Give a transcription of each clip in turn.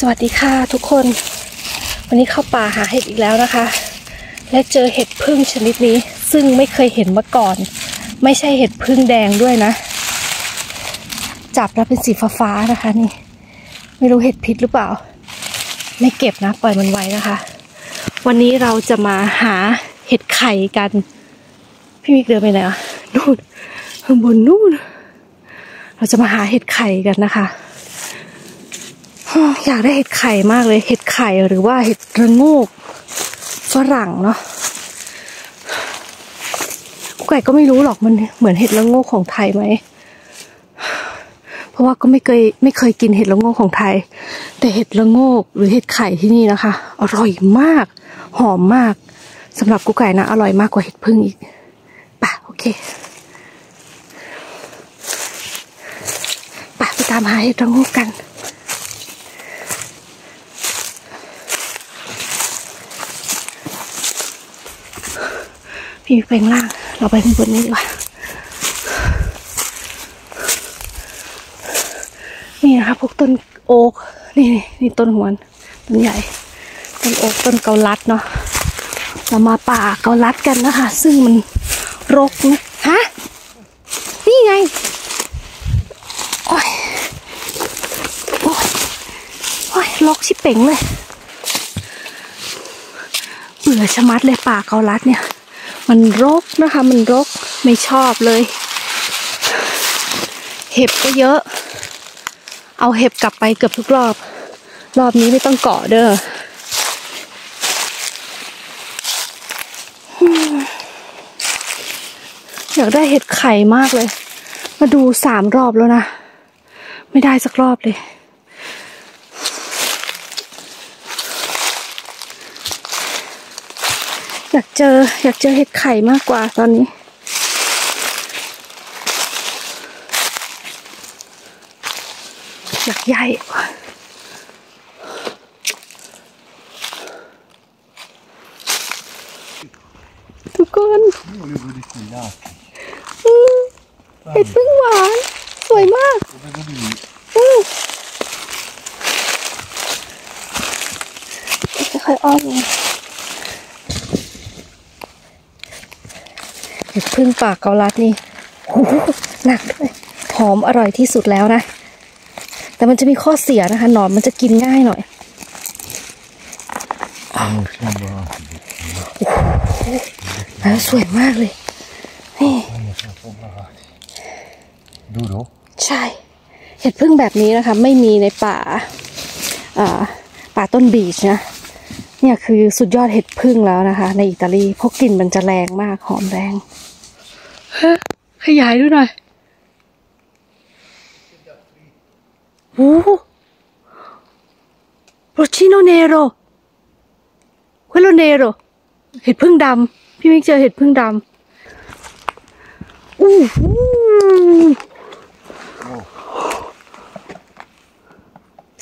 สวัสดีค่ะทุกคน วันนี้เข้าป่าหาเห็ดอีกแล้วนะคะ และเจอเห็ดพึ่งชนิดนี้ซึ่งไม่เคยเห็นมาก่อน ไม่ใช่เห็ดพึ่งแดงด้วยนะ จับแล้วเป็นสีฟ้าๆนะคะนี่ ไม่รู้เห็ดพิษหรือเปล่า ไม่เก็บนะ ปล่อยมันไว้นะคะ วันนี้เราจะมาหาเห็ดไข่กัน พี่มิกเดินไปไหนอะนู่นข้างบนนู่น เราจะมาหาเห็ดไข่กันนะคะ อยากได้เห็ดไข่มากเลย เห็ดไข่หรือว่าเห็ดระโงกฝรั่งเนาะกูไก่ก็ไม่รู้หรอกมันเหมือนเห็ดระโงกของไทยไหม เพราะว่าก็ไม่เคยไม่เคยกินเห็ดระโงกของไทย แต่เห็ดระโงกหรือเห็ดไข่ที่นี่นะคะ อร่อยมาก หอมมากสำหรับกูไก่นะ อร่อยมากกว่าเห็ดพึ่งอีกป่ะโอเคป่ะไปตามหาเห็ดระโงกกัน พี่ไปข้างล่าง เราไปข้างบนนี้ดีกว่า นี่นะคะพวกต้นโอ๊กนี่นี่นี่ต้นหวนต้นใหญ่ ต้นโอ๊กต้นเกาลัดเนาะ เรามาป่าเกาลัดกันนะคะ ซึ่งมันรกนะฮะ นี่ไง โอ้ย โอ้ย โอ้ยรกชิบเป่งเลย เบื่อชะมัดเลยป่าเกาลัดเนี่ย มันรกนะคะ มันรกไม่ชอบเลย เห็บก็เยอะ เอาเห็บกลับไปเกือบทุกรอบ รอบนี้ไม่ต้องเกาะเด้ออยากได้เห็ดไข่มากเลย มาดูสามรอบแล้วนะ ไม่ได้สักรอบเลย อยากเจอ อยากเจอเห็ดไข่มากกว่าตอนนี้ อยากใหญ่กว่าทุกคนอืมเห็ดพึ่งหวาน สวยมากอืมจะค่อยๆอ้อมลง เห็ด พึ่งป่าเกาลัดนี่โอ้โหหนักด้วยหอมอร่อยที่สุดแล้วนะ แต่มันจะมีข้อเสียนะคะ หนอนมันจะกินง่ายหน่อยแล้วสวยมากเลย นี่ Duro. ใช่ เห็ดพึ่งแบบนี้นะคะ ไม่มีในป่าอ่าป่าต้นบีชนะ เนี่ยคือสุดยอดเห็ดพึ่งแล้วนะคะ ในอิตาลีเพราะกลิ่นมันจะแรงมากหอมแรง ฮะขยายดูหน่อยโอ้โรชิโนเนโรเควโลเนโรเห็ดพึ่งดำ พี่มิกเจอเห็ดพึ่งดำ อู้หู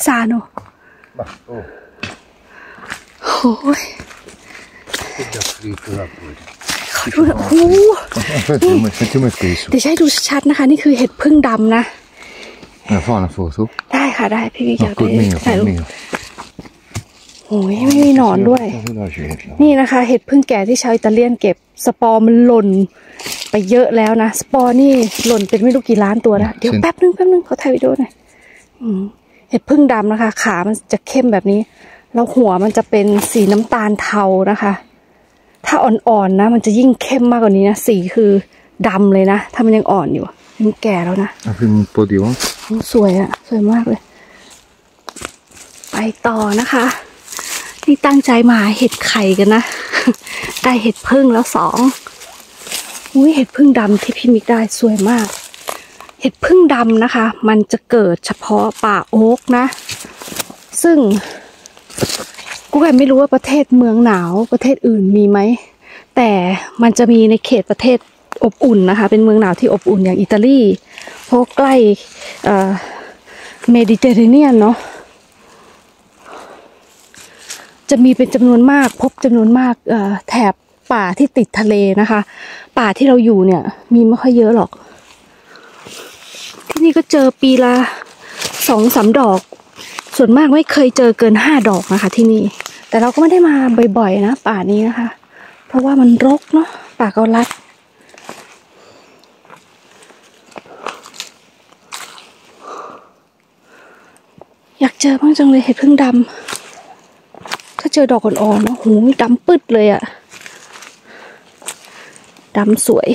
ซาโน Ma, oh, โอ้ย è già fritto da fuori. ขอ ดูหน่อยโอ้โห Sentiamo, sentiamo il peso. เดี๋ยวจะให้ดูชัดๆนะคะ นี่คือเห็ดพึ่งดำนะ Eh, fa una foto? ได้ค่ะได้พี่วิกอยาก Ma col ได้ mio, ถ่าย col รูป mio. โอ้ยไม่มีหนอนด้วย Dove la cerca? นี่นะคะ เห็ดพึ่งแก่ที่ชาวอิตาเลียนเก็บสปอร์มันหล่นไปเยอะแล้วนะ สปอร์นี่หล่นเป็นไม่รู้กี่ล้านตัวนะ เดี๋ยวแป๊บนึงแป๊บนึงขอถ่ายวิดีโอหน่อยอืมเห็ดพึ่งดำนะคะ ขามันจะเข้มแบบนี้ แล้วหัวมันจะเป็นสีน้ำตาลเทานะคะ ถ้าอ่อนๆนะ มันจะยิ่งเข้มมากกว่านี้นะ สีคือดำเลยนะ ถ้ามันยังอ่อนอยู่ มันแก่แล้วนะ Apriamo un po' di on. โอ้สวยอะสวยมากเลย ไปต่อนะคะ นี่ตั้งใจมาหาเห็ดไข่กันนะ ได้เห็ดพึ่งแล้วสองอุ้ยเห็ดพึ่งดำที่พี่มิกได้สวยมาก เห็ดพึ่งดำนะคะ มันจะเกิดเฉพาะป่าโอ๊กนะ ซึ่ง กูแก็ไม่รู้ว่าประเทศเมืองหนาวประเทศอื่นมีไหม แต่มันจะมีในเขตประเทศอบอุ่นนะคะ เป็นเมืองหนาวที่อบอุ่นอย่างอิตาลีเพราะใกล้เอ่อเมดิเตอร์เรเนียนเนาะจะมีเป็นจำนวนมากพบจำนวนมากแถบป่าที่ติดทะเลนะคะ ป่าที่เราอยู่เนี่ย มีไม่ค่อยเยอะหรอก ที่นี่ก็เจอปีละสองสามดอก ส่วนมากไม่เคยเจอเกินห้าดอกนะคะ ที่นี่ แต่เราก็ไม่ได้มาบ่อยๆนะป่านี้นะคะ เพราะว่ามันรกเนาะป่าเกาลัดอยากเจอบ้างจังเลยเห็ดพึ่งดำถ้าเจอดอกอ่อนๆนะหูยดำปึ๊ดเลยอะดำสวย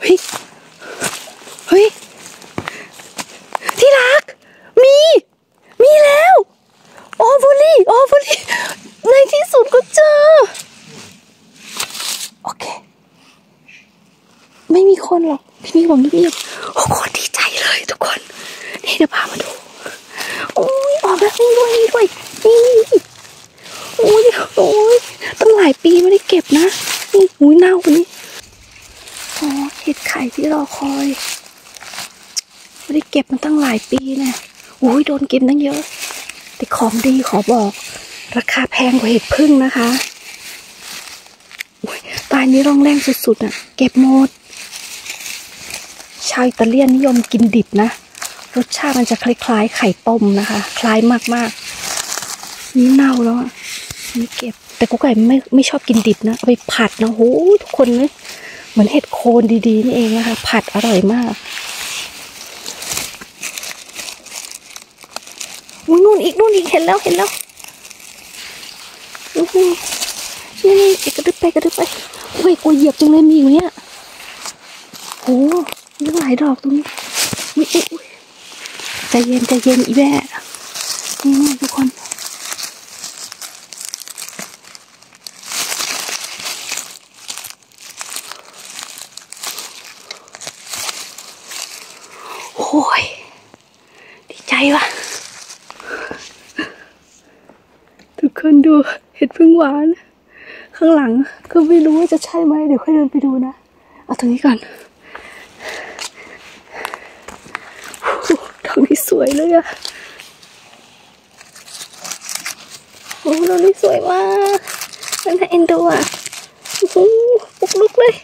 เฮ้ย เฮ้ย ที่รัก มี มีแล้ว โอโวลี่โอโวลี่ในที่สุดก็เจอ โอเค ไม่มีคนหรอก พี่มีบอกเงียบๆโอ้โหดีใจเลยทุกคน นี่เดี๋ยวพามาดู โอ้ยออกแล้วนี่ด้วยนี่ด้วยนี่โอ้ยโอ้ยตั้งหลายปีไม่ได้เก็บนะนี่หูยเน่าคนนี้อ๋อเห็ดไข่ที่รอคอย ไม่ได้เก็บมาตั้งหลายปีเนี่ยโอ้ยโดน กินตั้งเยอะ แต่ของดีขอบอก ราคาแพงกว่าเห็ดพึ่งนะคะตายนี้ร่องแรงสุดๆอะ เก็บหมด ชาวอิตาเลียนนิยมกินดิบนะ รสชาติมันจะคล้ายๆ ไข่ต้มนะคะ คล้ายมากๆ นี่เน่าแล้วนี่เก็บ แต่กูไก่ไม่ไม่ชอบกินดิบนะ เอาไปผัดนะโหทุกคนเลยเหมือนเห็ดโคนดีๆ นี่เองนะคะ ผัดอร่อยมาก อุ้ยนู่นอีกนู่นอีกเห็นแล้วเห็นแล้วนี่นี่นี่กระดึบไปกระดึบไปโอ้ยกูเหยียบจังเลยมีอยู่เนี่ยโหมีหลายดอกตรงนี้อุ๊ยอุ๊ยใจเย็นใจเย็นอีแม่นี่ทุกคน โอ้ย ดีใจว่ะ ทุกคนดูเห็ด พึ่งหวาน ข้างหลังก็ไม่รู้ว่าจะใช่ไหมเดี๋ยวค่อยเดินไปดูนะ เอาตรงนี้ก่อนโอ้โหดอกนี้สวยเลยอะโอ้ดอกนี้สวยมากนั่นให้เอ็นดูอะโอ้โหปุกลุกเลย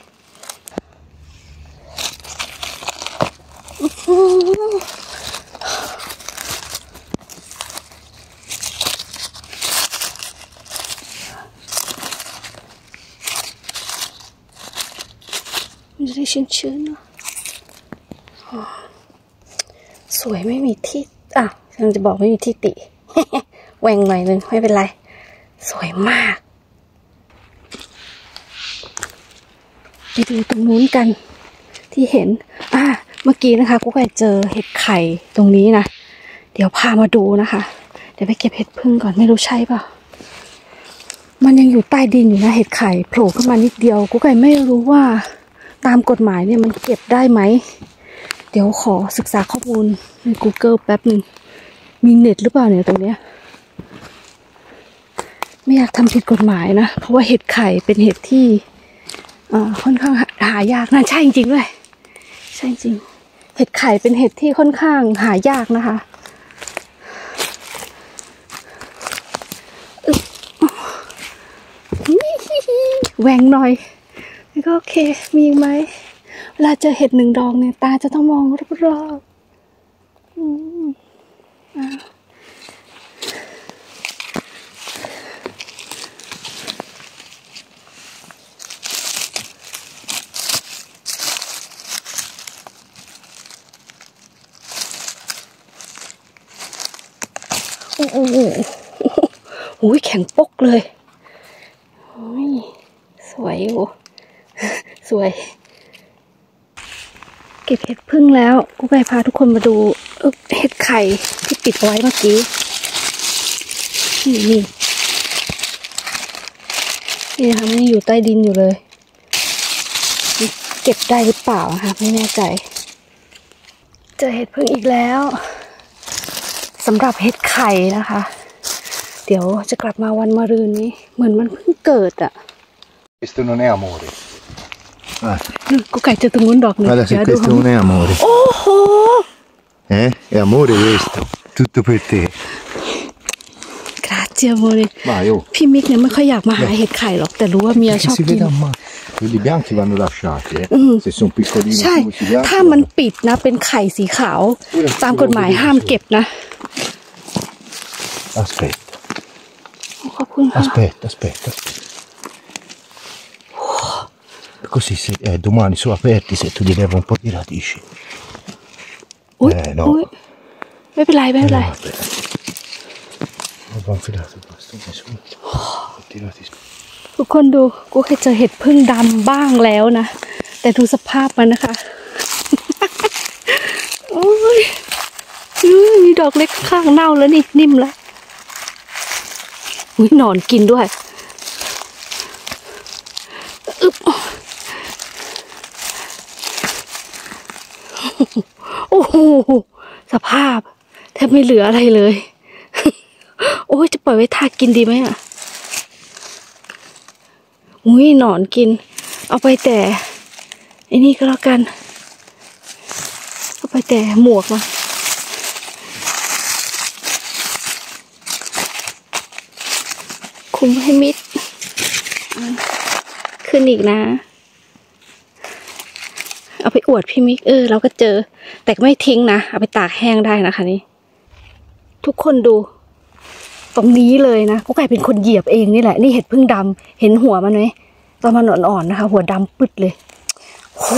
อื้อ มันจะได้ชื้นๆเนาะสวยไม่มีที่อะกำลังจะบอกไม่มีที่ติ แหว่งหน่อยนึงไม่เป็นไร สวยมาก ไปดูตรงนู้นกัน ที่เห็น อะเมื่อกี้นะคะกูไปเจอเห็ดไข่ตรงนี้นะเดี๋ยวพามาดูนะคะ เดี๋ยวไปเก็บเห็ดพึ่งก่อนไม่รู้ใช่เปล่ามันยังอยู่ใต้ดินอยู่นะเห็ดไข่โผล่ขึ้นมานิดเดียวกูไก่ไม่รู้ว่า ตามกฎหมายเนี่ยมันเก็บได้ไหม เดี๋ยวขอศึกษาข้อมูลใน Google แป๊บหนึ่ง มีเน็ตหรือเปล่าเนี่ยตรงเนี้ย ไม่อยากทำผิดกฎหมายนะ เพราะว่าเห็ดไข่เป็นเห็ดที่ค่อนข้างหายากนะใช่จริงด้วยใช่จริง เห็ดไข่เป็นเห็ดที่ค่อนข้างหายากนะคะแหวงหน่อย แล้วก็โอเค มีอีกไหม เวลาเจอเห็ดหนึ่งดอกเนี่ย ตาจะต้องมองรอบๆอืมอะโอ้โหโอ้ยแข็งปกเลย โอ้ย สวยอยู่ สวย เก็บเห็ดพึ่งแล้วกูไปพาทุกคนมาดูเห็ดไข่ที่ปิดเอาไว้เมื่อกี้ นี่นี่นี่นะคะมันอยู่ใต้ดินอยู่เลย เก็บได้หรือเปล่าคะไม่แน่ใจ เจอเห็ดพึ่งอีกแล้วสำหรับเห็ดไข่นะคะ เดี๋ยวจะกลับมาวันมะรืนนี้ เหมือนมันเพิ่งเกิดอะ Questo non è amore. Ah, นู่นกูไก่เจอตรงนู้นดอกหนึง guarda เดี๋ se ยวดู questo non è amore. โอ้โห Eh? È amore questo. Tutto per te. กราเจียโมเลย Vai, oh. พี่มิกเนี่ยไม่ค่อยอยากมาหาเห็ดไข่หรอกแต่รู้ว่าเมียชอบ si กิน vede a mano. Quelli bianchi vanno lasciati, eh. Mm. Se sono piccolini ใช่ come si bianchi. ถ้ามันปิดนะเป็นไข่สีขาว ตามกฎหมายห้ามเก็บนะ Aspetta, ขอบคุณค่ะ aspetta, aspetta. Così se eh, domani sono aperti se tu gli levi un po' di radici. อุ้ย Eh, no. อุ๊ยไม่เป็นไรไม่เป็นไร Eh, vabbè. Non va infilato il bastone su. Tirati su. ทุกคนดูกูเคยเจอเห็ดพึ่งดำบ้างแล้วนะ แต่ดูสภาพมันนะคะ โอ้ยอื้อมีดอกเล็กข้างๆเน่าแล้วนี่นิ่มแล้วอุ้ยหนอนกินด้วยอึ๊บ โอ้โหสภาพแทบไม่เหลืออะไรเลย โอ้ยจะปล่อยไว้ทากินดีไหมอะอุ้ยหนอนกิน เอาไปแต่ไอ้นี่ก็แล้วกัน เอาไปแต่หมวกมาคุมให้มิด ขึ้นอีกนะ เอาไปอวดพี่มิกเออเราก็เจอ แต่ไม่ทิ้งนะ เอาไปตากแห้งได้นะคะนี่ทุกคนดู ตรงนี้เลยนะกูกลายเป็นคนเหยียบเองนี่แหละ นี่เห็ดพึ่งดำเห็นหัวมันไหมตอนมันอ่อนๆนะคะ หัวดำปึ๊ดเลยโอ้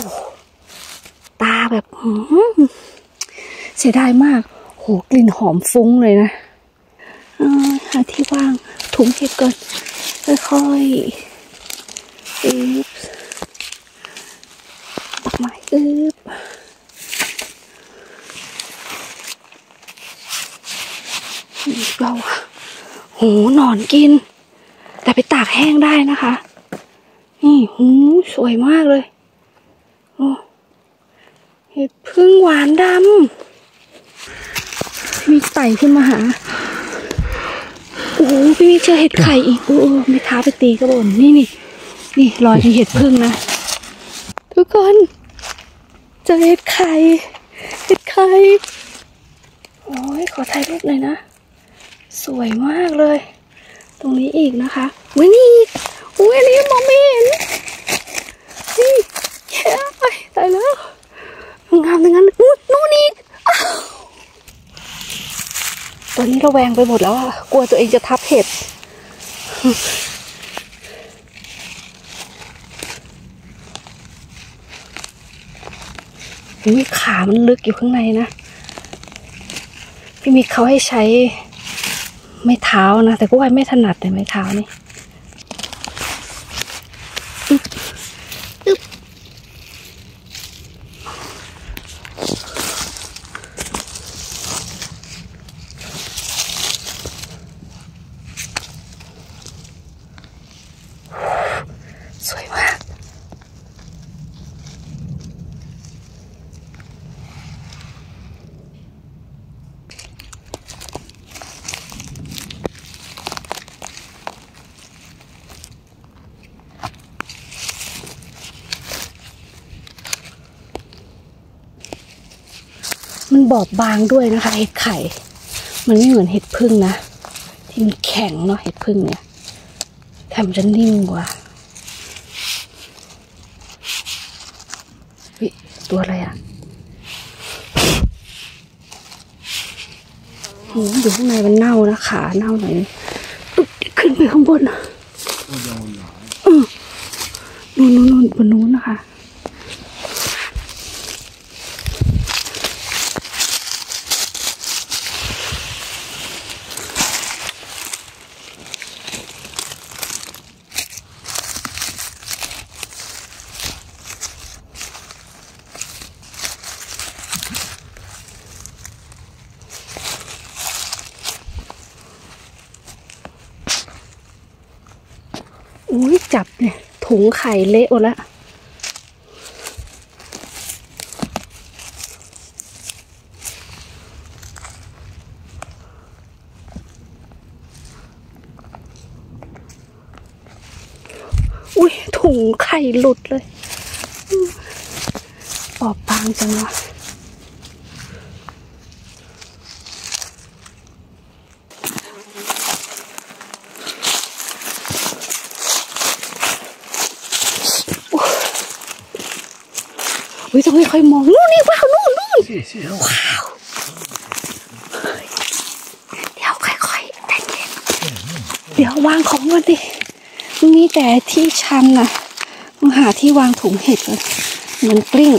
ตาแบบเสียดายมาก โหกลิ่นหอมฟุ้งเลยนะหาที่ว่างถุงเห็ดก่อนค่อยๆ อกไม้อึ๊บเราอะโหหนอนกิน แต่ไปตากแห้งได้นะคะ นี่หูสวยมากเลยโอ้เห็ดพึ่งหวานดำมีไต่ขึ้นมาหาโอ้โหพี่มีเจอเห็ดไข่อีกโอ้ไม่ท้าไปตีกระบนนี่นี่นี่รอยที่เห็ดพึ่งนะ ทุกคน เจอเห็ดไข่ เห็ดไข่ โอ้ยขอถ่ายรูปหน่อยนะ สวยมากเลย ตรงนี้อีกนะคะอุ้ยนี่อุ้ยอันนี้มองไม่เห็นนี่เฮ้ตายแล้วงามอย่างนั้นอู้นู่นอีกอตอนนี้ระแวงไปหมดแล้วอะกลัวตัวเองจะทับเห็ด อุ้ยขามันลึกอยู่ข้างในนะพี่มิกเขาให้ใช้ไม่เท้านะแต่กูว่าไม่ถนัดแต่ไม่เท้านี่อึ๊บอึ๊บสวยมาก มัน บอบบางด้วยนะคะ เห็ดไข่ มันไม่เหมือนเห็ดพึ่งนะ ที่มันแข็งเนาะเห็ดพึ่งเนี่ยแต่มันจะนิ่มกว่าวิตัวอะไรอะ่ะโอ้อยู่ข้างในมันเน่านะขาเน่าหน่อยอุ๊ยขึ้นไปข้างบนอะเออนู่นนู่นนู่นบนนู้นนะคะ อุ้ยจับเนี่ย ถุงไข่เละหมดละอุ้ยถุงไข่หลุดเลย ออบบางจังวะโอ้ อุ้ยต้อง ค่อยๆมองนู่นนี่ว้าวนู่นนู่น Sí, sí, no. เดี๋ยวค่อยๆใจเย็นเดี๋ยววางของก่อนดิมีแต่ที่ชันน่ะต้องหาที่วางถุงเห็ดก่อนมันกลิ้ง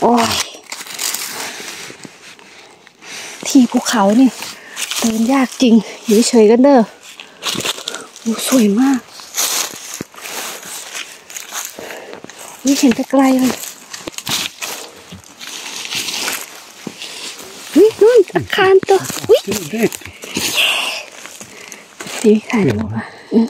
โอ้ยที่ภูเขานี่เดินยากจริงอยู่เฉยๆกันเด้อโอ้สวยมาก เห็นแต่ไกลเลยเฮ้ยนู่นอาคารตัวอุ้ย Still dead. นี่ถ่ายรูปอะอืม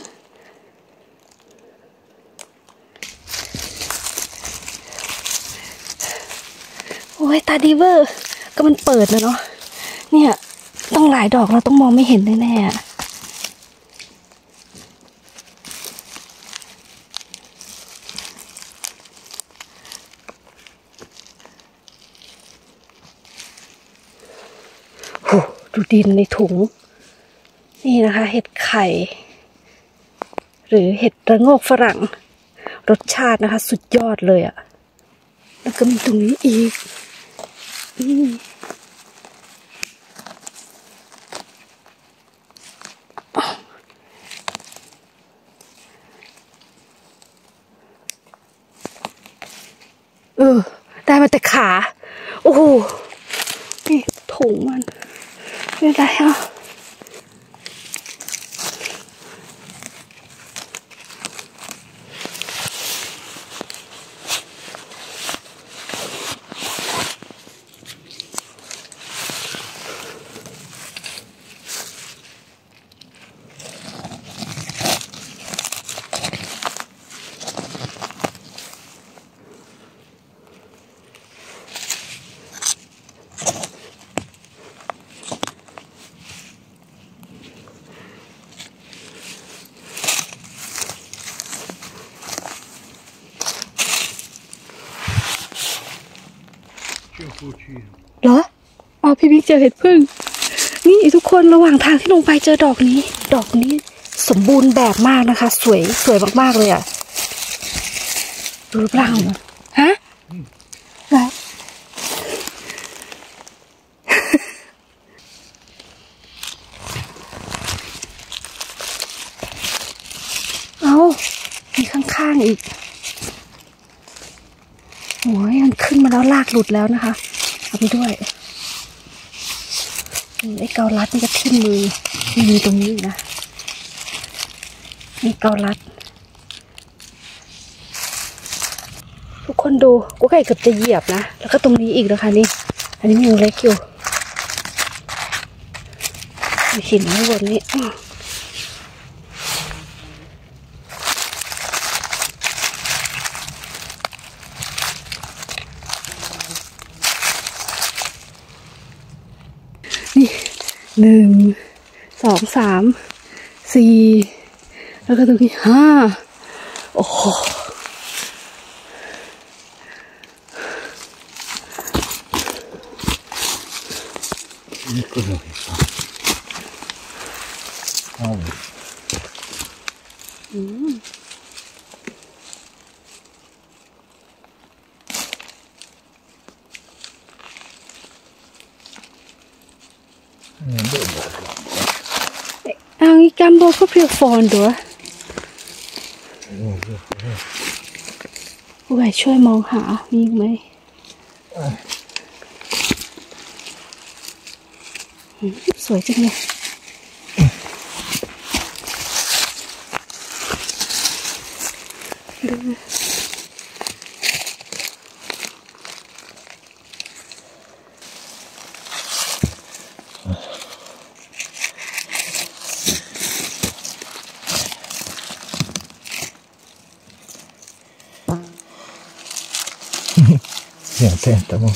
โอ้ยตาดีเวอร์ ก็มันเปิดนะเนาะเนี่ย ต้องหลายดอกเราต้องมองไม่เห็นแน่ๆอะโห ดินในถุง นี่นะคะ เห็ดไข่ หรือเห็ดระโงกฝรั่ง รสชาตินะคะ สุดยอดเลยอะแล้วก็มีตรงนี้อีกเออ ได้มาแต่ขา โอ้โห นี่ถุงมันไม่เป็นไรอะ Tiens, faut tuer. เหรออ๋อพี่บิ๊ก เจอเห็ดพึ่ง นี่ทุกคนระหว่างทางที่ลงไปเจอดอกนี้ ดอกนี้สมบูรณ์แบบมากนะคะ สวยสวยมากๆเลยอะดูรูปร่างมันฮะไหนเอามีข้างๆอีกโอ้ยมันขึ้นมาแล้วลากหลุดแล้วนะคะ เอาไปด้วย ไอ้เกาลัดนี่ก็ทิ่มมือมีตรงนี้นะมีเกาลัด ทุกคนดูกูไก่เกือบจะเหยียบนะ แล้วก็ตรงนี้อีกนะคะนี่ อันนี้ยังเล็กอยู่มีหินข้างบนนี้ หนึ่งสองสามสี่แล้วก็ตรงนี้ห้าโอ้ Ang gambo på fondo ผู้ใหญ่ช่วยมองหามีอีกไหมอืมสวยจังเลยดู Tiens, attends, bon.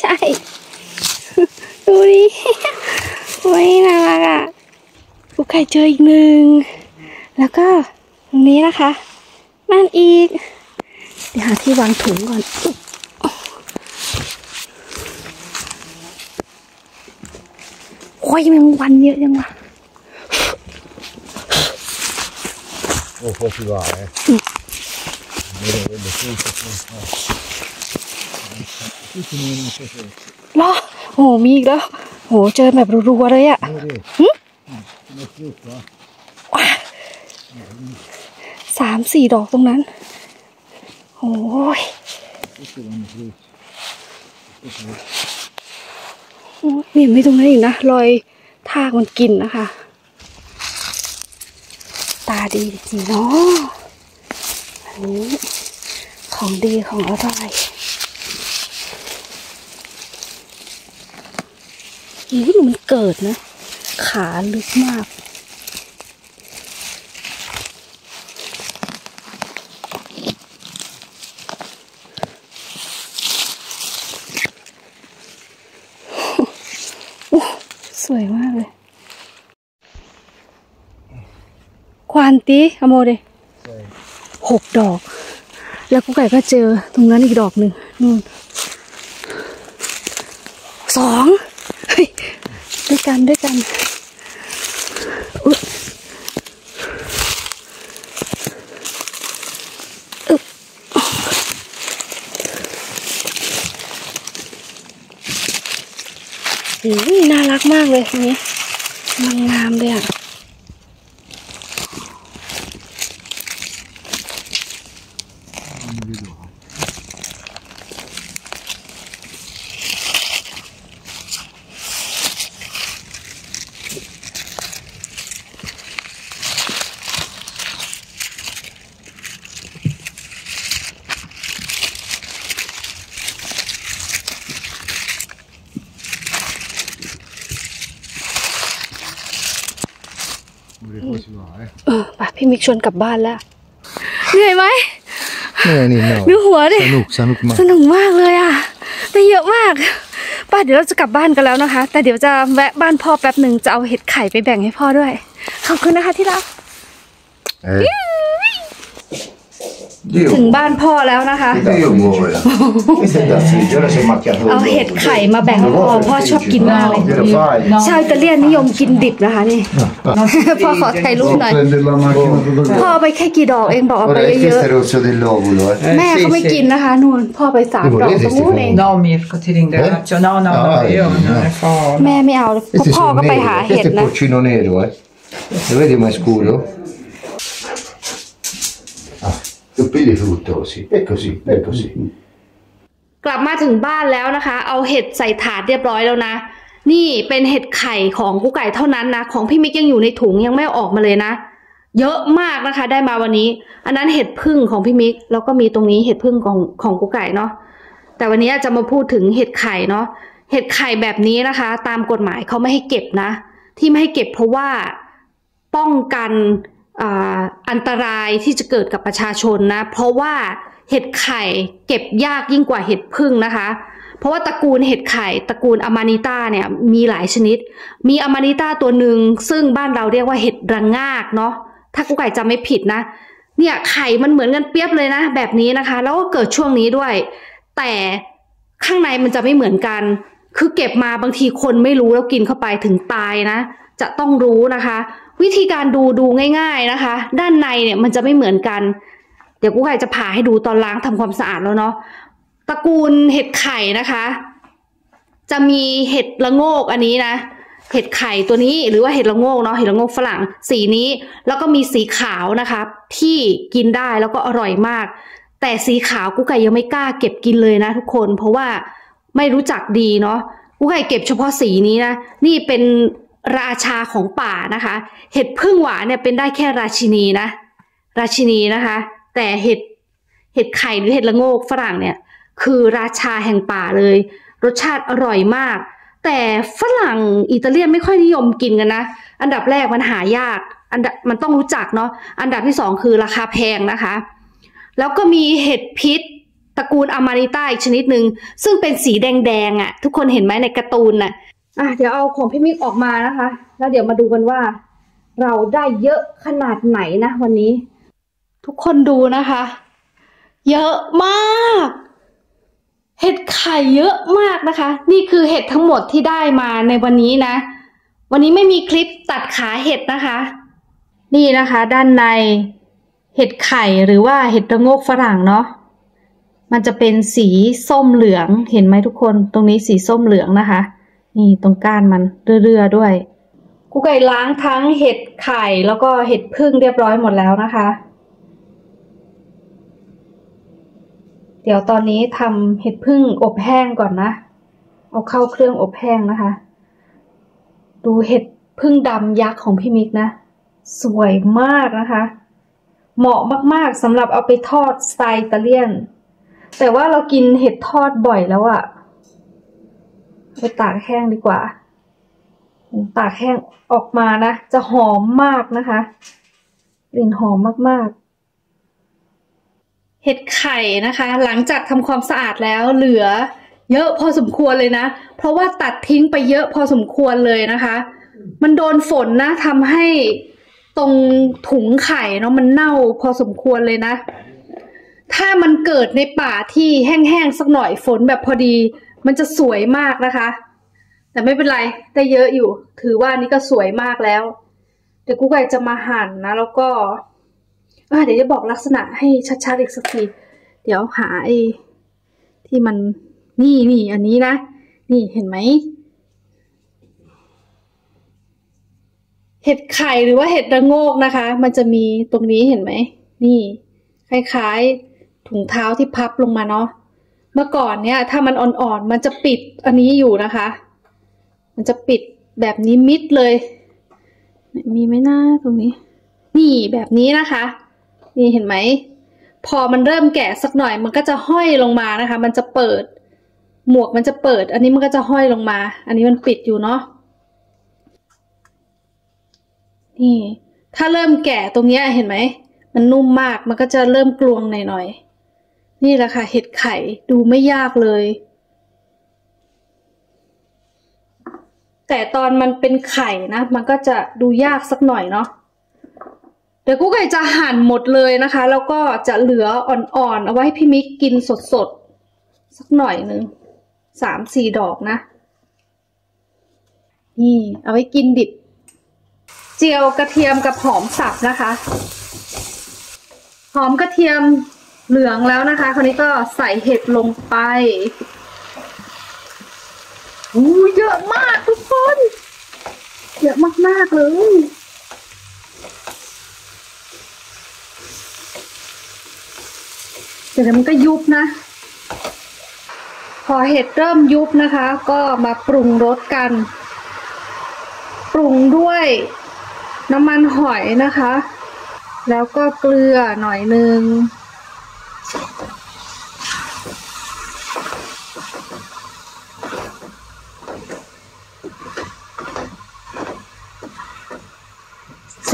ใช่ ดูดิโอ้ยน่ารักอะผู้ไก่เจออีกหนึ่ง แล้วก็ตรงนี้นะคะ นั่นอีก เดี๋ยวหาที่วางถุงก่อน โอ้ยแมงวันเยอะจังวะ Oh, qua si va, eh. Mi dovrebbe tutto, tutto. Tutti mi non so se... เหรอ โหมีอีกแล้ว โหเจอแบบรัวๆเลยอะ Vedi? Hm? Sono frutta. สามสี่ดอกตรงนั้นโอ้ย Questi vanno fritti. โอ้ยเนี่ยไม่ตรงนั้นอีกนะ รอยทากมันกินนะคะ ตาดีจริงๆเนาะอันนี้ของดีของอร่อย อุ้ยมันเกิดนะ ขาลึกมาก สวยมากเลย ควานตีอโมเดหกดอก แล้วกูไก่ก็เจอตรงนั้นอีกดอกหนึ่งนู่นสอง ด้วยกันด้วยกันอุ๊ยอึ๊บอุ้ยน่ารักมากเลยตรงนี้กำลังงามเลยอะ Non vedo. Vedi, qua si va, eh. เออไป พี่มิกชวนกลับบ้านแล้วเหนื่อยไหม Nej, nej, no. ดูหัวดิ Sanuk, Sanuk ส ma. นุกมากเลยอะได้เยอะมากป้าเดี๋ยวเราจะกลับบ้านกันแล้วนะคะ แต่เดี๋ยวจะแวะบ้านพ่อแป๊บหนึ่งจะเอาเห็ดไข่ไปแบ่งให้พ่อด้วย ขอบคุณนะคะที่รัก Eh, ถึงบ้านพ่อแล้วนะคะ Io muoio. Questo è da friggere, ora sei macchiato. เอาเห็ดไข่มาแบ่งให้พ่อพ่อชอบกินมากเลย Glielo fai? ชาวอิตาเลียนนิยมกินดิบนะคะนี่พ่อขอถ่ายรูปหน่อย prendere la macchina tutto พ่อเอาไปแค่กี่ดอกเองบอกเอาไป Ora, เย questo อะ è il rosso dell'ovulo, eh. ๆแม่เขาไม่กินนะคะนู่นพ่อไปสามดอกตรงนู้นเอง No Mirko, ti ringrazio. No, no, no, Ah, io no. non ne fo. แม่ไม่เอาเพราะ Questi พ่อ sono ก็ไป neri, หา eh. เห็ด Questo è นะ porcino nero, eh. Lo vedi come è scuro? Ah, sono peli fruttosi. È così, è così. กลับมาถึงบ้านแล้วนะคะ เอาเห็ดใส่ถาดเรียบร้อยแล้วนะ นี่เป็นเห็ดไข่ของกุ๊กไก่เท่านั้นนะ ของพี่มิกยังอยู่ในถุงยังไม่อออกมาเลยนะ เยอะมากนะคะ ได้มาวันนี้ อันนั้นเห็ดพึ่งของพี่มิก แล้วก็มีตรงนี้เห็ดพึ่งของของกุ๊กไก่เนาะ แต่วันนี้จะมาพูดถึงเห็ดไข่เนาะ เห็ดไข่แบบนี้นะคะ ตามกฎหมายเขาไม่ให้เก็บนะ ที่ไม่ให้เก็บเพราะว่าป้องกัน อันตรายที่จะเกิดกับประชาชนนะ เพราะว่าเห็ดไข่เก็บยากยิ่งกว่าเห็ดพึ่งนะคะ เพราะว่าตระกูลเห็ดไข่ตระกูลอมานิต้าเนี่ยมีหลายชนิด มีอมานิต้าตัวหนึ่งซึ่งบ้านเราเรียกว่าเห็ดระงากเนาะถ้ากูไก่จำไม่ผิดนะ เนี่ยไข่มันเหมือนกันเปียบเลยนะ แบบนี้นะคะ แล้วก็เกิดช่วงนี้ด้วย แต่ข้างในมันจะไม่เหมือนกัน คือเก็บมาบางทีคนไม่รู้แล้วกินเข้าไปถึงตายนะ จะต้องรู้นะคะ วิธีการดูดูง่าย ๆนะคะ ด้านในเนี่ยมันจะไม่เหมือนกัน เดี๋ยวกูไก่จะผ่าให้ดูตอนล้างทำความสะอาดแล้วเนาะตระกูลเห็ดไข่นะคะ จะมีเห็ดละโงกอันนี้นะเห็ดไข่ตัวนี้หรือว่าเห็ดละโงกเนาะเห็ดละโงกฝรั่งสีนี้ แล้วก็มีสีขาวนะคะ ที่กินได้แล้วก็อร่อยมาก แต่สีขาวกูไก่ยังไม่กล้าเก็บกินเลยนะ ทุกคนเพราะว่าไม่รู้จักดีเนาะกูไก่เก็บเฉพาะสีนี้นะนี่เป็น ราชาของป่านะคะ เห็ดพึ่งหวานเนี่ยเป็นได้แค่ราชินีนะ ราชินีนะคะ แต่เห็ดเห็ดไข่หรือเห็ดละโงกฝรั่งเนี่ยคือราชาแห่งป่าเลย รสชาติอร่อยมาก แต่ฝรั่งอิตาเลียนไม่ค่อยนิยมกินกันนะ อันดับแรกมันหายาก อันดับมันต้องรู้จักเนาะ อันดับที่สองคือราคาแพงนะคะ แล้วก็มีเห็ดพิษตระกูลอามานิต้าอีกชนิดหนึ่งซึ่งเป็นสีแดงๆอะ่ะ ทุกคนเห็นไหมในการ์ตูนน่ะ อะเดี๋ยวเอาของพี่มิกออกมานะคะ แล้วเดี๋ยวมาดูกันว่า เราได้เยอะขนาดไหนนะวันนี้ ทุกคนดูนะคะ เยอะมาก เห็ดไข่เยอะมากนะคะ นี่คือเห็ดทั้งหมดที่ได้มาในวันนี้นะ วันนี้ไม่มีคลิปตัดขาเห็ดนะคะ นี่นะคะ ด้านในเห็ดไข่หรือว่าเห็ดระโงกฝรั่งเนาะมันจะเป็นสีส้มเหลืองเห็นไหมทุกคน ตรงนี้สีส้มเหลืองนะคะ นี่ตรงก้านมันเรื่อๆด้วย กูไก่ล้างทั้งเห็ดไข่แล้วก็เห็ดพึ่งเรียบร้อยหมดแล้วนะคะ เดี๋ยวตอนนี้ทำเห็ดพึ่งอบแห้งก่อนนะ เอาเข้าเครื่องอบแห้งนะคะ ดูเห็ดพึ่งดำยักษ์ของพี่มิกนะ สวยมากนะคะ เหมาะมากๆสำหรับเอาไปทอดสไตล์อิตาเลียน แต่ว่าเรากินเห็ดทอดบ่อยแล้วอะ ไปตากแห้งดีกว่า ตากแห้งออกมานะ จะหอมมากนะคะกลิ่นหอมมากๆเห็ดไข่นะคะ หลังจากทำความสะอาดแล้วเหลือ เยอะพอสมควรเลยนะ เพราะว่าตัดทิ้งไปเยอะพอสมควรเลยนะคะ มันโดนฝนนะทำให้ตรงถุงไข่เนาะมันเน่าพอสมควรเลยนะ ถ้ามันเกิดในป่าที่แห้งๆสักหน่อยฝนแบบพอดี มันจะสวยมากนะคะ แต่ไม่เป็นไรได้เยอะอยู่ ถือว่านี่ก็สวยมากแล้ว เดี๋ยวกูไก่จะมาหั่นนะ แล้วก็เดี๋ยวจะบอกลักษณะให้ชัดๆอีกสักทีเดี๋ยวหาไอ้ที่มันนี่นี่อันนี้นะ นี่เห็นไหมเห็ดไข่หรือว่าเห็ดระโงกนะคะ มันจะมีตรงนี้เห็นไหม นี่ คล้ายๆถุงเท้าที่พับลงมาเนาะ เมื่อก่อนเนี่ย ถ้ามันอ่อนๆมันจะปิดอันนี้อยู่นะคะ มันจะปิดแบบนี้มิดเลย มีไหมหน้าตรงนี้ นี่แบบนี้นะคะ นี่เห็นไหม พอมันเริ่มแก่สักหน่อย มันก็จะห้อยลงมานะคะ มันจะเปิด หมวกมันจะเปิด อันนี้มันก็จะห้อยลงมา อันนี้มันปิดอยู่เนาะนี่ ถ้าเริ่มแก่ตรงเนี้ยเห็นไหม มันนุ่มมาก มันก็จะเริ่มกลวงหน่อยๆ นี่แหละค่ะ เห็ดไข่ดูไม่ยากเลย แต่ตอนมันเป็นไข่นะ มันก็จะดูยากสักหน่อยเนาะเดี๋ยวกูไก่จะหั่นหมดเลยนะคะ แล้วก็จะเหลืออ่อนๆ เอาไว้ให้พี่มิกกินสดๆ สักหน่อยหนึ่งสามสี่ดอกนะ นี่เอาไว้กินดิบ เจียวกระเทียมกับหอมสับนะคะ หอมกระเทียม เหลืองแล้วนะคะ คราวนี้ก็ใส่เห็ดลงไปอู้เยอะมากทุกคน เยอะมากๆเลยเดี๋ยวมันก็ยุบนะ พอเห็ดเริ่มยุบนะคะ ก็มาปรุงรสกัน ปรุงด้วยน้ำมันหอยนะคะ แล้วก็เกลือหน่อยนึง ส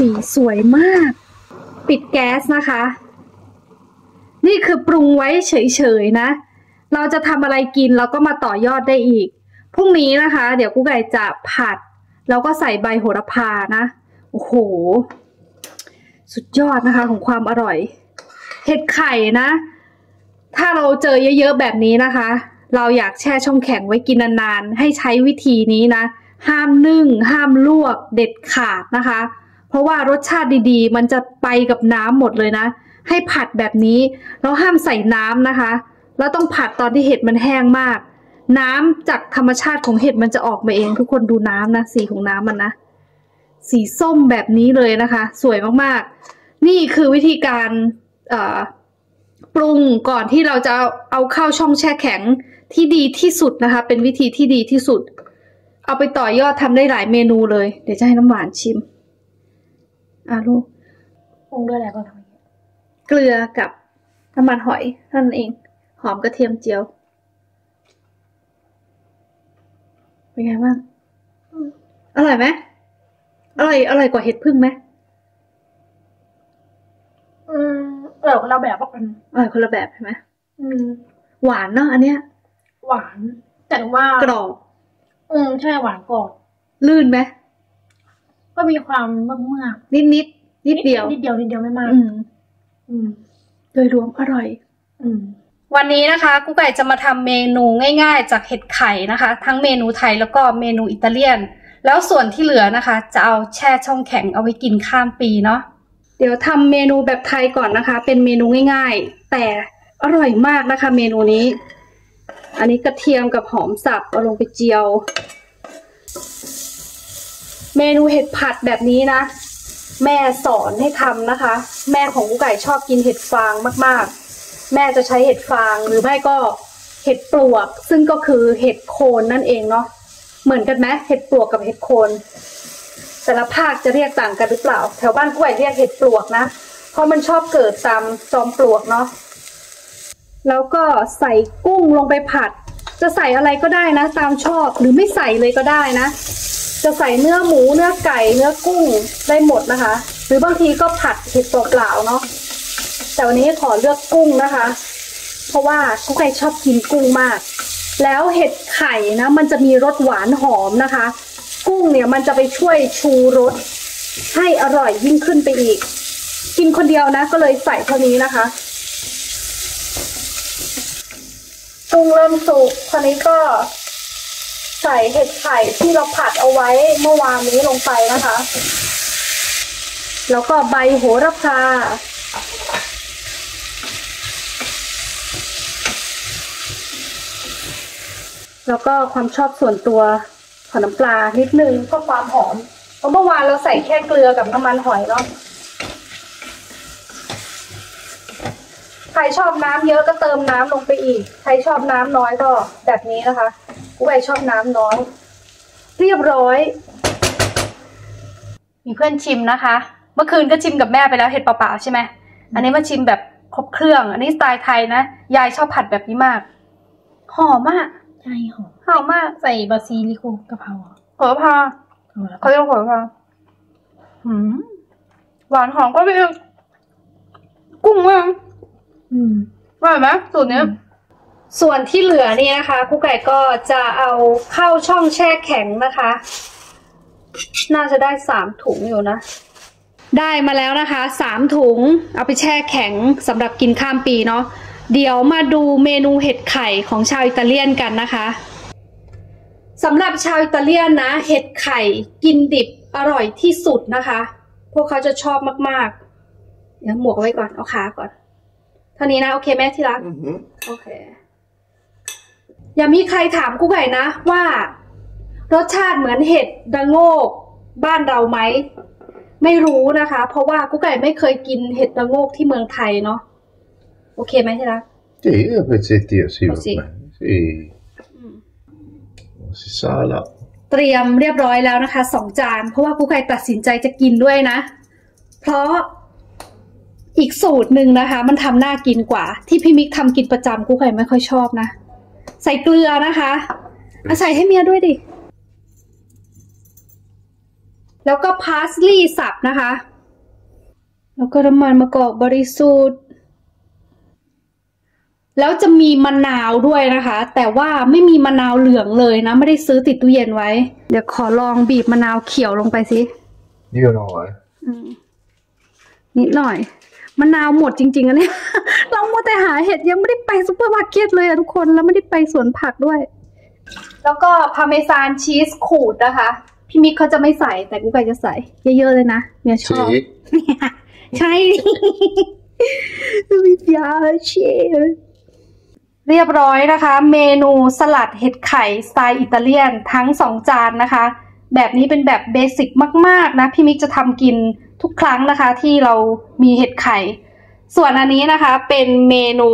ีสวยมาก ปิดแก๊สนะคะ นี่คือปรุงไว้เฉยๆนะ เราจะทำอะไรกินเราก็มาต่อยอดได้อีก พรุ่งนี้นะคะ เดี๋ยวกูไก่จะผัด แล้วก็ใส่ใบโหระพานะ โอ้โห สุดยอดนะคะของความอร่อย เห็ดไข่นะ ถ้าเราเจอเยอะๆแบบนี้นะคะ เราอยากแช่ช่องแข็งไว้กินนานๆ ให้ใช้วิธีนี้นะ ห้ามนึ่ง ห้ามลวก เด็ดขาดนะคะ เพราะว่ารสชาติดีๆ มันจะไปกับน้ำหมดเลยนะ ให้ผัดแบบนี้เราห้ามใส่น้ำนะคะ แล้วต้องผัดตอนที่เห็ดมันแห้งมาก น้ำจากธรรมชาติของเห็ดมันจะออกมาเอง ทุกคนดูน้ำนะ สีของน้ำมันนะ สีส้มแบบนี้เลยนะคะ สวยมากๆ นี่คือวิธีการ ปรุงก่อนที่เราจะเอาเอาเข้าช่องแช่แข็งที่ดีที่สุดนะคะ เป็นวิธีที่ดีที่สุด เอาไปต่อยอดทำได้หลายเมนูเลย เดี๋ยวจะให้น้ำหวานชิมอะลูกปรุงด้วยอะไรบ้างทำไมเกลือกับน้ำมันหอยเท่านั่นเอง หอมกระเทียมเจียว เป็นไงบ้างอร่อยไหมอร่อยอร่อยกว่าเห็ดพึ่งไหม อืม เออคนเราแบบว่ากันอร่อยคนละแบบใช่ไหมอืมหวานเนาะอันเนี้ย หวาน แต่ว่ากรอบอืมใช่หวานกรอบลื่นไหมก็มีความเมื่อเมื่อนิดนิดนิดเดียวนิดเดียวนิดเดียวไม่มาก อืม อืม โดยรวมอร่อย อืมวันนี้นะคะกุ๊กไก่จะมาทำเมนูง่าย ๆ จากเห็ดไข่นะคะ ทั้งเมนูไทยแล้วก็เมนูอิตาเลียน แล้วส่วนที่เหลือนะคะ จะเอาแช่ช่องแข็งเอาไว้กินข้ามปีเนาะเดี๋ยวทำเมนูแบบไทยก่อนนะคะ เป็นเมนูง่ายๆ แต่อร่อยมากนะคะ เมนูนี้ อันนี้กระเทียมกับหอมสับเอาลงไปเจียว เมนูเห็ดผัดแบบนี้นะ แม่สอนให้ทำนะคะ แม่ของกุ๊กไก่ชอบกินเห็ดฟางมากๆ แม่จะใช้เห็ดฟางหรือไม่ก็เห็ดปลวก ซึ่งก็คือเห็ดโคนนั่นเองเนาะเหมือนกันไหมเห็ดปลวกกับเห็ดโคน แต่ละภาคจะเรียกต่างกันหรือเปล่า แถวบ้านกุ๊กไก่เรียกเห็ดปลวกนะ เพราะมันชอบเกิดตามจอมปลวกเนาะแล้วก็ใส่กุ้งลงไปผัด จะใส่อะไรก็ได้นะ ตามชอบหรือไม่ใส่เลยก็ได้นะ จะใส่เนื้อหมูเนื้อไก่เนื้อกุ้งได้หมดนะคะ หรือบางทีก็ผัดเห็ดเปล่าๆเนาะแต่วันนี้ขอเลือกกุ้งนะคะ เพราะว่ากุ๊กไก่ชอบกินกุ้งมาก แล้วเห็ดไข่นะ มันจะมีรสหวานหอมนะคะ กุ้งเนี่ยมันจะไปช่วยชูรสให้อร่อยยิ่งขึ้นไปอีก กินคนเดียวนะ ก็เลยใส่เท่านี้นะคะกุ้งเริ่มสุกคราวนี้ก็ใส่เห็ดไข่ที่เราผัดเอาไว้เมื่อวานนี้ลงไปนะคะ แล้วก็ใบโหระพา แล้วก็ความชอบส่วนตัว ขอน้ำปลานิดนึงเพื่อความหอม เพราะเมื่อวานเราใส่แค่เกลือกับน้ำมันหอยเนาะ ใครชอบน้ำเยอะก็เติมน้ำลงไปอีก ใครชอบน้ำน้อยก็แบบนี้นะคะกูไปชอบน้ำน้อย เรียบร้อย มีเพื่อนชิมนะคะ เมื่อคืนก็ชิมกับแม่ไปแล้วเห็ดเปล่าๆใช่ไหม อันนี้มาชิมแบบครบเครื่อง อันนี้สไตล์ไทยนะ ยายชอบผัดแบบนี้มาก หอมมาก ใช่หอม หอมมากใส่บาซิลิโกกะเพราอะโหระพาเอาแล้วเขาเรียกว่าโหระพาหืมหวานหอมก็ไปอีกกุ้งมากอืมอร่อยไหมสูตรนี้ส่วนที่เหลือนี่นะคะครูไก่ก็จะเอาเข้าช่องแช่แข็งนะคะ น่าจะได้สามถุงอยู่นะ ได้มาแล้วนะคะสามถุงเอาไปแช่แข็งสำหรับกินข้ามปีเนาะเดี๋ยวมาดูเมนูเห็ดไข่ของชาวอิตาเลียนกันนะคะ สำหรับชาวอิตาเลียนนะ เห็ดไข่กินดิบอร่อยที่สุดนะคะ พวกเขาจะชอบมากๆ เดี๋ยวหมวกเอาไว้ก่อน เอาขาก่อนเท่านี้นะ โอเคไหมที่รักโอเค อย่ามีใครถามกูไก่นะ ว่า รสชาติเหมือนเห็ดดังโงก บ้านเราไหม ไม่รู้นะคะ เพราะว่ากูไก่ไม่เคยกินเห็ดดังโงกที่เมืองไทยนาะโอเคไหมที่รัก Sì, a pezzettino, sì, va Sì. Bene. Sì. Si sala. เตรียมเรียบร้อยแล้วนะคะสองจาน เพราะว่ากูไก่ตัดสินใจจะกินด้วยนะ เพราะอีกสูตรหนึ่งนะคะ มันทำน่ากินกว่า ที่พี่มิกทำกินประจำกูไก่ไม่ค่อยชอบนะ ใส่เกลือนะคะอาใส่ให้เมียด้วยดิ แล้วก็พาสลีย์สับนะคะ แล้วก็น้ำมันมะกอกบริสุทธิ์ แล้วจะมีมะนาวด้วยนะคะ แต่ว่าไม่มีมะนาวเหลืองเลยนะ ไม่ได้ซื้อติดตู้เย็นไว้ เดี๋ยวขอลองบีบมะนาวเขียวลงไปสิ Io no, eh. นิดหน่อยมะนาวหมดจริงๆอะเนี่ยเรามัวแต่หาเห็ดยังไม่ได้ไปซูเปอร์มาร์เก็ตเลยอะทุกคนแล้วไม่ได้ไปสวนผักด้วย แล้วก็ Parmesan cheese ขูดนะคะ พี่มิกเขาจะไม่ใส่แต่กูไก่จะใส่ เยอะๆเลยนะเมียชอบ Sì. ใช่วิทยา เรียบร้อยนะคะ เมนูสลัดเห็ดไข่สไตล์อิตาเลียนทั้งสองจานนะคะ แบบนี้เป็นแบบ basic มากๆนะพี่มิกจะทำกินทุกครั้งนะคะ ที่เรามีเห็ดไข่ ส่วนอันนี้นะคะ เป็นเมนู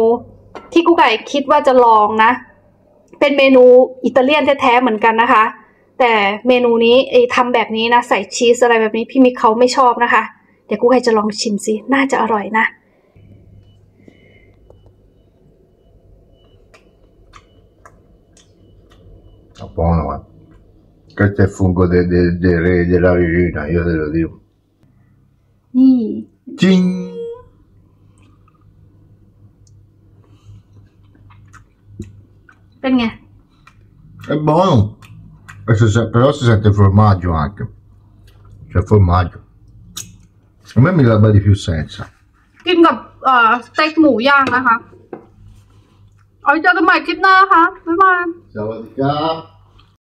ที่กุ๊กไก่คิดว่าจะลองนะ เป็นเมนูอิตาเลียนแท้ๆเหมือนกันนะคะ แต่เมนูนี้ไอ้ทำแบบนี้นะใส่ชีสอะไรแบบนี้พี่มิกเขาไม่ชอบนะคะ เดี๋ยวกูใครจะลองชิมสิน่าจะอร่อยนะ È buono, eh. Questo è il fungo de- de- del re della regina, io te lo dico. นี่ Ting! เป็นไง È buono. E si se- però si sente il formaggio anche. C'è formaggio. A me mi garba di più senza. กินกับเอ่อสเต็กหมูย่างนะคะ เอาไว้เ